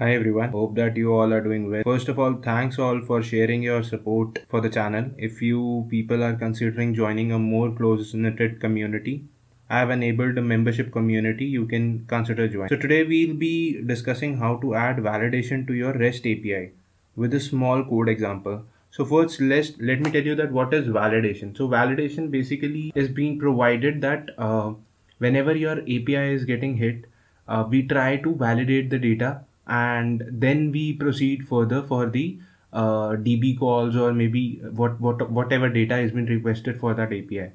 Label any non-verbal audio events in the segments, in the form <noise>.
Hi everyone, hope that you all are doing well. First of all, thanks all for sharing your support for the channel. If you people are considering joining a more close-knitted community, I have enabled a membership community you can consider join. So today we'll be discussing how to add validation to your REST API with a small code example. So first let's let me tell you that what is validation. So validation basically is being provided that uh, whenever your API is getting hit, uh, we try to validate the data and then we proceed further for the uh, DB calls or maybe what, what whatever data has been requested for that API,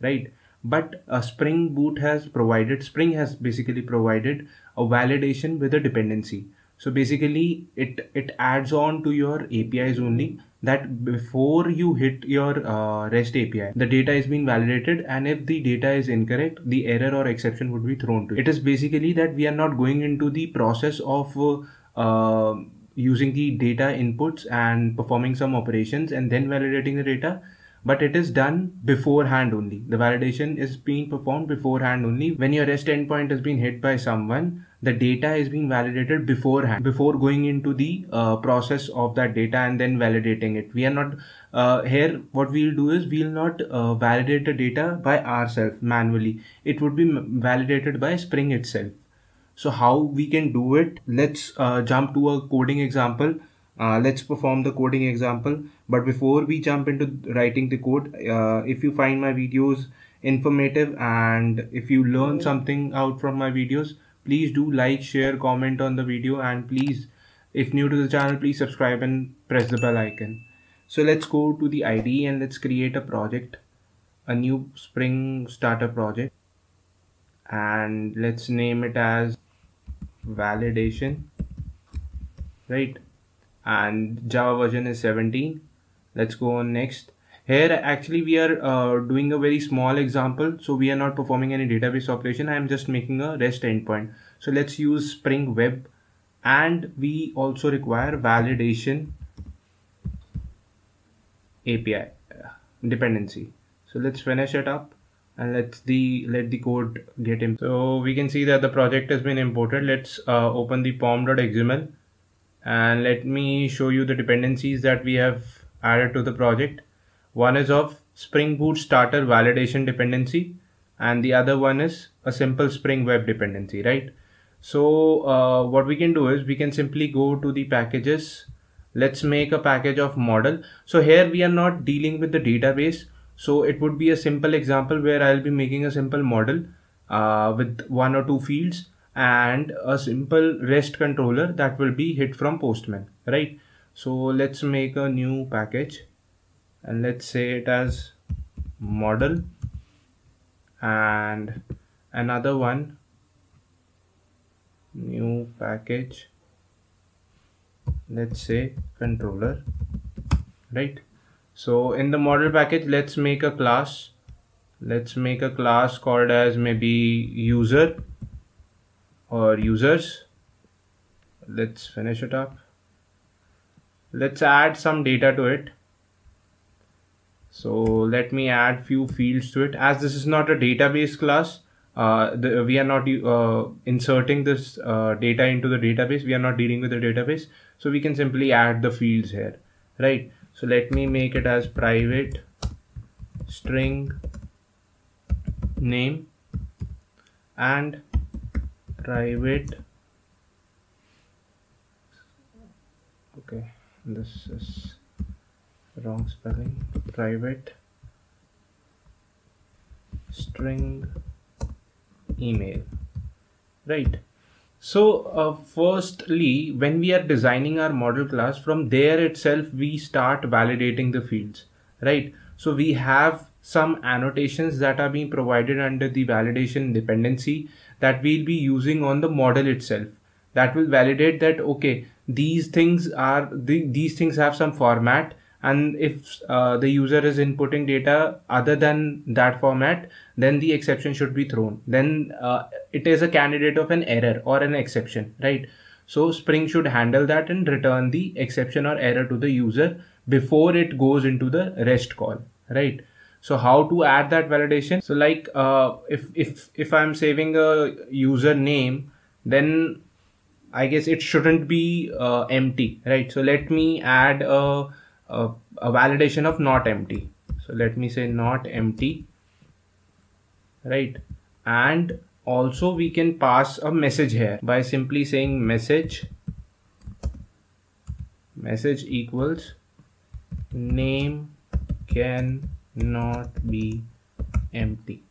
right? But uh, Spring Boot has provided, Spring has basically provided a validation with a dependency. So basically it, it adds on to your APIs only that before you hit your uh, REST API, the data is being validated and if the data is incorrect, the error or exception would be thrown to it. It is basically that we are not going into the process of uh, using the data inputs and performing some operations and then validating the data but it is done beforehand only. The validation is being performed beforehand only. When your REST endpoint has been hit by someone, the data is being validated beforehand, before going into the uh, process of that data and then validating it. We are not, uh, here what we'll do is we'll not uh, validate the data by ourselves manually. It would be validated by Spring itself. So how we can do it? Let's uh, jump to a coding example uh, let's perform the coding example but before we jump into writing the code uh, if you find my videos informative and if you learn something out from my videos please do like share comment on the video and please if new to the channel please subscribe and press the bell icon. So let's go to the IDE and let's create a project a new spring starter project. And let's name it as validation right? And java version is 17 let's go on next here actually we are uh, doing a very small example. So we are not performing any database operation. I am just making a rest endpoint. So let's use spring web. And we also require validation api uh, dependency. So let's finish it up and let's the let the code get in so we can see that the project has been imported. Let's uh, open the pom.xml and let me show you the dependencies that we have added to the project. One is of Spring Boot starter validation dependency and the other one is a simple Spring Web dependency, right? So uh, what we can do is we can simply go to the packages. Let's make a package of model. So here we are not dealing with the database. So it would be a simple example where I'll be making a simple model uh, with one or two fields and a simple REST controller that will be hit from Postman, right? So let's make a new package and let's say it as model. And another one new package. Let's say controller right? So in the model package let's make a class. Let's make a class called as maybe user or users. Let's finish it up. Let's add some data to it so let me add few fields to it. As this is not a database class uh, the, we are not uh, inserting this uh, data into the database. We are not dealing with the database. So we can simply add the fields here right? So let me make it as private string name and private okay this is wrong spelling. Private string email. Right. So uh, firstly when we are designing our model class from there itself we start validating the fields. Right. So we have some annotations that are being provided under the validation dependency that we'll be using on the model itself. That will validate that okay these things are the, these things have some format and if uh, the user is inputting data other than that format then the exception should be thrown. Then uh, it is a candidate of an error or an exception right? So spring should handle that and return the exception or error to the user before it goes into the rest call right? So how to add that validation? So like uh, if if if i'm saving a user name then I guess it shouldn't be uh, empty, right? So let me add a, a, validation of not empty. So let me say not empty, right? And also we can pass a message here by simply saying message message equals name can not be empty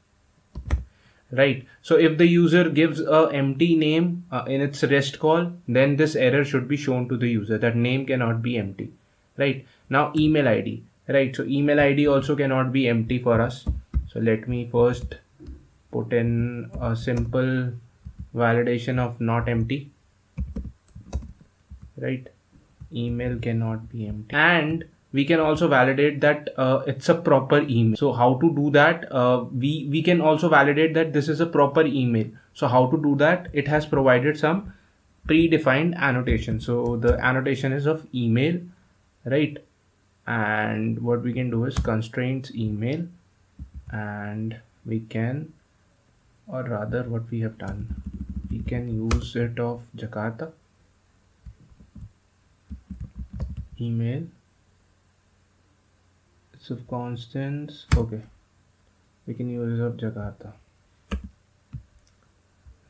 right so if the user gives a empty name uh, in its rest call then this error should be shown to the user that name cannot be empty right? Now email id right? So email id also cannot be empty for us. So let me first put in a simple validation of not empty. Right? Email cannot be empty. And we can also validate that uh, it's a proper email. So how to do that? Uh, we we can also validate that this is a proper email. So how to do that? It has provided some predefined annotation. So the annotation is of email right. And what we can do is constraints email. And we can or rather what we have done we can use it of Jakarta. Email. Of constants okay. We can use it of Jakarta.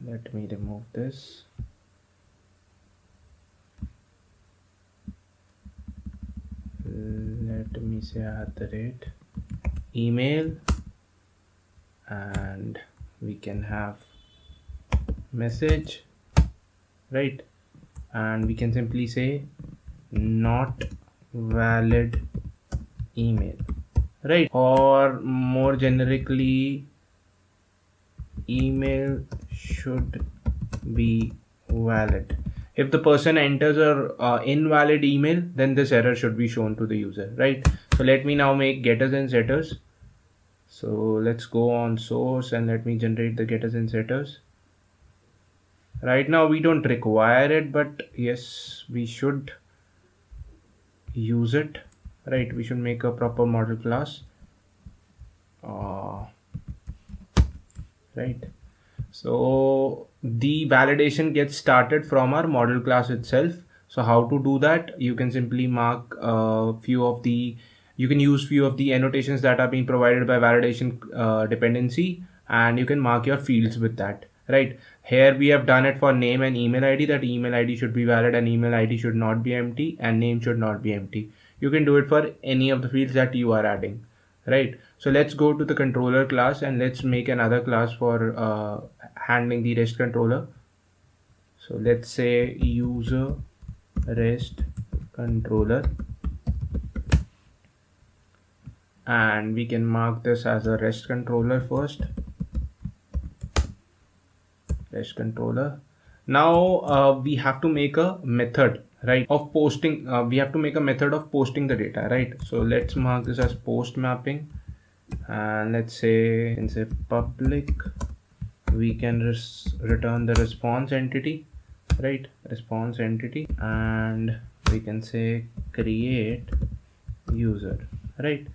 Let me remove this let me say at the rate. Email. And we can have message. Right. And we can simply say not valid email. Right. Or more generically email should be valid if the person enters a uh, invalid email then this error should be shown to the user right? So let me now make getters and setters. So let's go on source and let me generate the getters and setters. Right now we don't require it but yes we should use it right? We should make a proper model class. Uh, right. So the validation gets started from our model class itself. So how to do that? You can simply mark a few of the you can use few of the annotations that are being provided by validation uh, dependency and you can mark your fields with that right? Here we have done it for name and email id that email id should be valid and email id should not be empty and name should not be empty. You can do it for any of the fields that you are adding right. So let's go to the controller class and let's make another class for uh, handling the rest controller. So let's say user rest controller. And we can mark this as a rest controller first. Rest controller. Now uh, we have to make a method right of posting uh, we have to make a method of posting the data right? So let's mark this as post mapping and let's say in say public we can return the response entity right? Response entity and we can say create user right?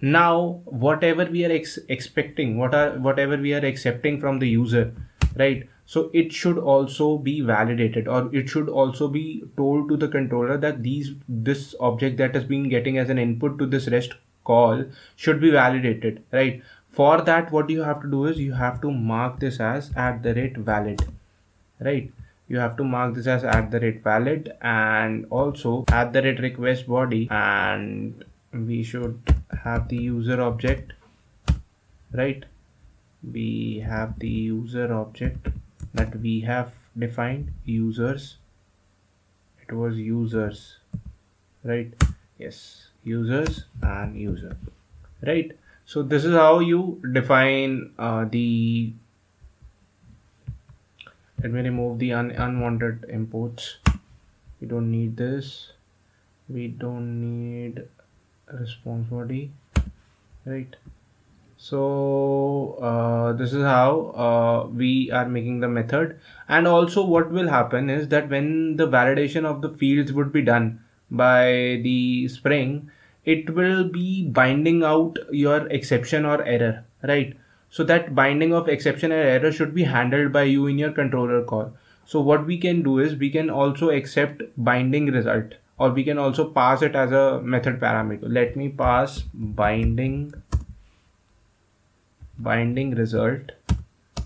Now whatever we are ex expecting what are whatever we are accepting from the user right so it should also be validated or it should also be told to the controller that these this object that has been getting as an input to this rest call should be validated right? For that what you have to do is you have to mark this as at the rate valid right? You have to mark this as at the rate valid and also at the rate request body and we should have the user object right? We have the user object that we have defined users. It was users right? Yes users and user right? So this is how you define uh, the let me remove the un unwanted imports. We don't need this. We don't need response body right so uh, this is how uh, we are making the method. And also what will happen is that when the validation of the fields would be done by the spring it will be binding out your exception or error right? So that binding of exception or error should be handled by you in your controller call. So what we can do is we can also accept binding result or we can also pass it as a method parameter. Let me pass binding binding result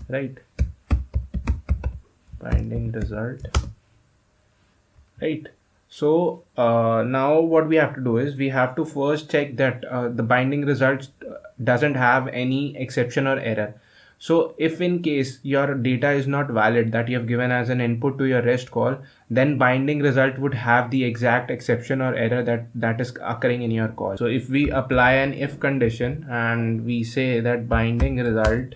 right? Binding result right? So uh, now what we have to do is we have to first check that uh, the binding results doesn't have any exception or error so if in case your data is not valid that you have given as an input to your REST call, then binding result would have the exact exception or error that that is occurring in your call. So if we apply an if condition and we say that binding result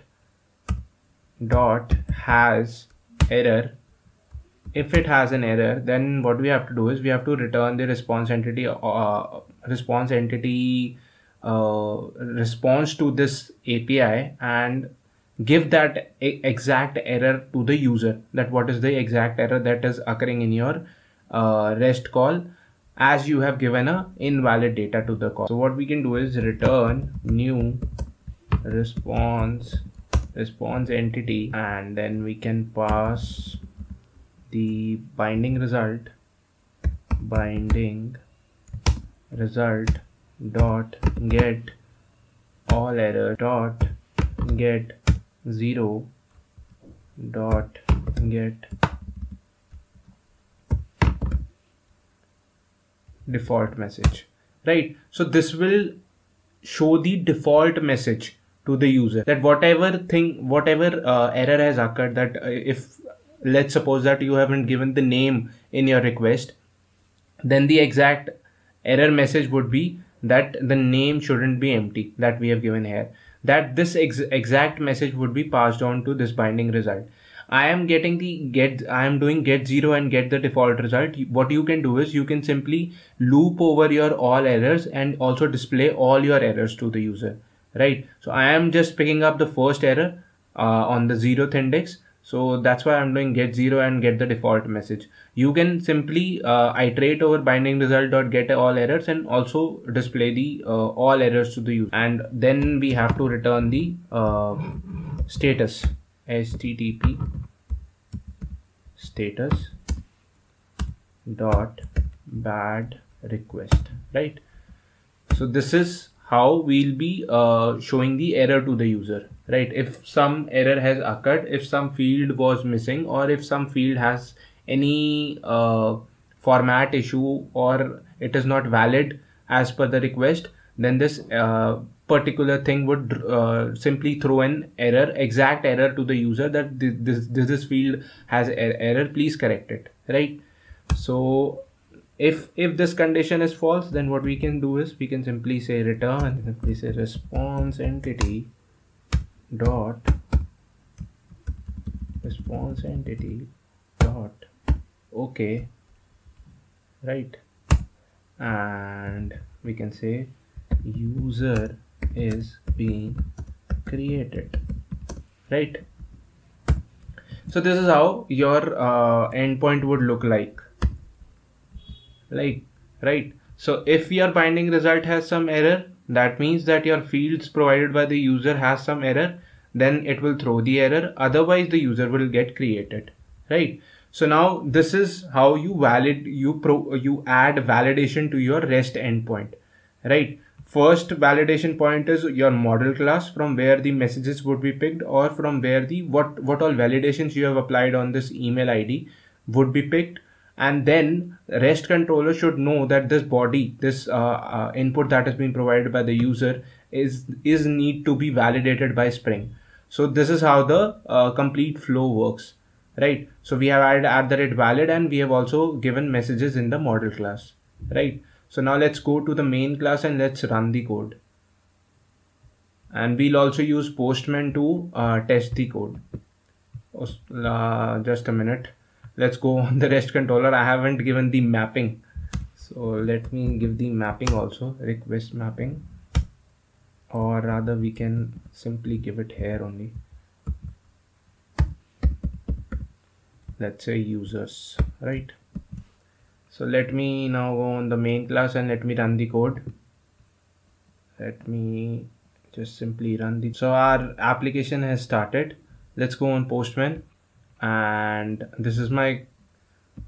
dot has error if it has an error then what we have to do is we have to return the response entity uh, response entity uh, response to this API and give that exact error to the user. That what is the exact error that is occurring in your uh, rest call as you have given a invalid data to the call. So what we can do is return new response response entity and then we can pass the binding result binding result dot get all error dot get 0 dot get default message right? So this will show the default message to the user that whatever thing whatever uh, error has occurred that uh, if let's suppose that you haven't given the name in your request then the exact error message would be that the name shouldn't be empty that we have given here that this ex exact message would be passed on to this binding result. I am getting the get, I am doing get zero and get the default result. What you can do is you can simply loop over your all errors and also display all your errors to the user, right? So I am just picking up the first error uh, on the zeroth index so that's why i'm doing get zero and get the default message. You can simply uh, iterate over binding result dot get all errors and also display the uh, all errors to the user. And then we have to return the uh, status http status dot bad request right? So this is how we'll be uh, showing the error to the user right if some error has occurred if some field was missing or if some field has any uh, format issue or it is not valid as per the request then this uh, particular thing would uh, simply throw an error exact error to the user that this this, this field has error please correct it right? So if if this condition is false then what we can do is we can simply say return and simply say response entity dot response entity dot okay right. And we can say user is being created right? So this is how your uh, endpoint would look like like right? So if your binding result has some error that means that your fields provided by the user has some error then it will throw the error. Otherwise the user will get created right? So now this is how you valid you pro you add validation to your rest endpoint right? First validation point is your model class from where the messages would be picked or from where the what what all validations you have applied on this email id would be picked and then rest controller should know that this body this uh, uh, input that has been provided by the user is is need to be validated by spring. So this is how the uh, complete flow works right? So we have added at the rate valid and we have also given messages in the model class right? So now let's go to the main class and let's run the code. And we'll also use postman to uh, test the code. Uh, just a minute let's go on <laughs> the rest controller. I haven't given the mapping. So let me give the mapping also request mapping. Or rather we can simply give it here only. Let's say users right? So let me now go on the main class and let me run the code. Let me just simply run the so our application has started. Let's go on postman and this is my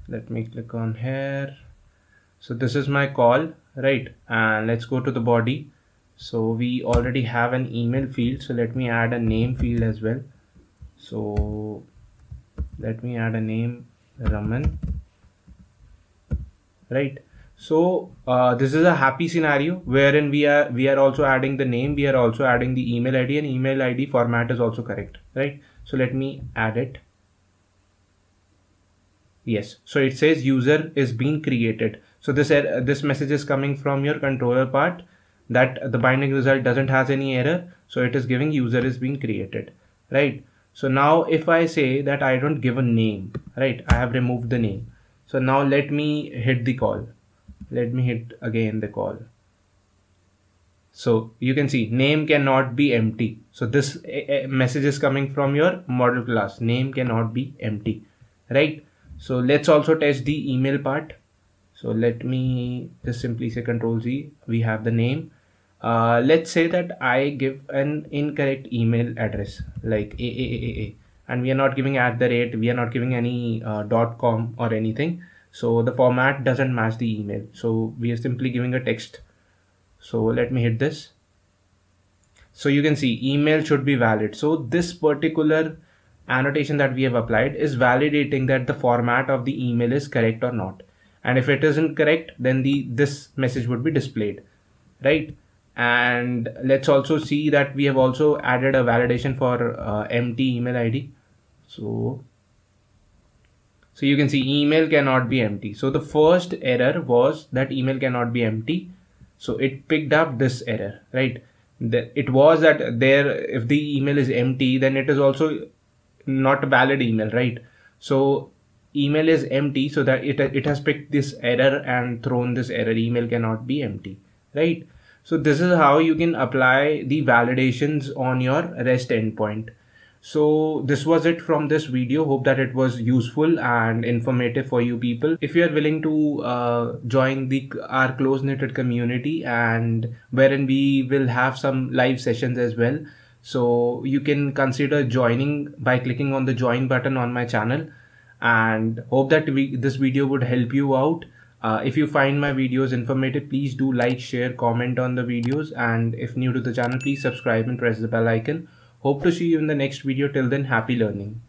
let me click on here. So this is my call right? And let's go to the body. So we already have an email field. So let me add a name field as well. So let me add a name Raman. Right? So uh, this is a happy scenario wherein we are we are also adding the name. We are also adding the email id and email id format is also correct right? So let me add it yes. So it says user is being created. So this uh, this message is coming from your controller part that the binding result doesn't has any error. So it is giving user is being created. Right? So now if i say that i don't give a name right? I have removed the name. So now let me hit the call. Let me hit again the call. So you can see name cannot be empty. So this message is coming from your model class. Name cannot be empty. Right so let's also test the email part. So let me just simply say control z. We have the name. Uh, let's say that i give an incorrect email address like AAAA and we are not giving at the rate we are not giving any uh, dot com or anything. So the format doesn't match the email. So we are simply giving a text. So let me hit this. So you can see email should be valid. So this particular annotation that we have applied is validating that the format of the email is correct or not. And if it isn't correct then the this message would be displayed right? And let's also see that we have also added a validation for uh, empty email id so so you can see email cannot be empty. So the first error was that email cannot be empty. So it picked up this error right? The, it was that there if the email is empty then it is also not a valid email right? So email is empty so that it, it has picked this error and thrown this error. Email cannot be empty right? So this is how you can apply the validations on your rest endpoint. So this was it from this video. Hope that it was useful and informative for you people. If you are willing to uh, join the our close knitted community and wherein we will have some live sessions as well so you can consider joining by clicking on the join button on my channel and hope that we, this video would help you out. Uh, if you find my videos informative please do like share comment on the videos. And if new to the channel please subscribe and press the bell icon. Hope to see you in the next video. Till then happy learning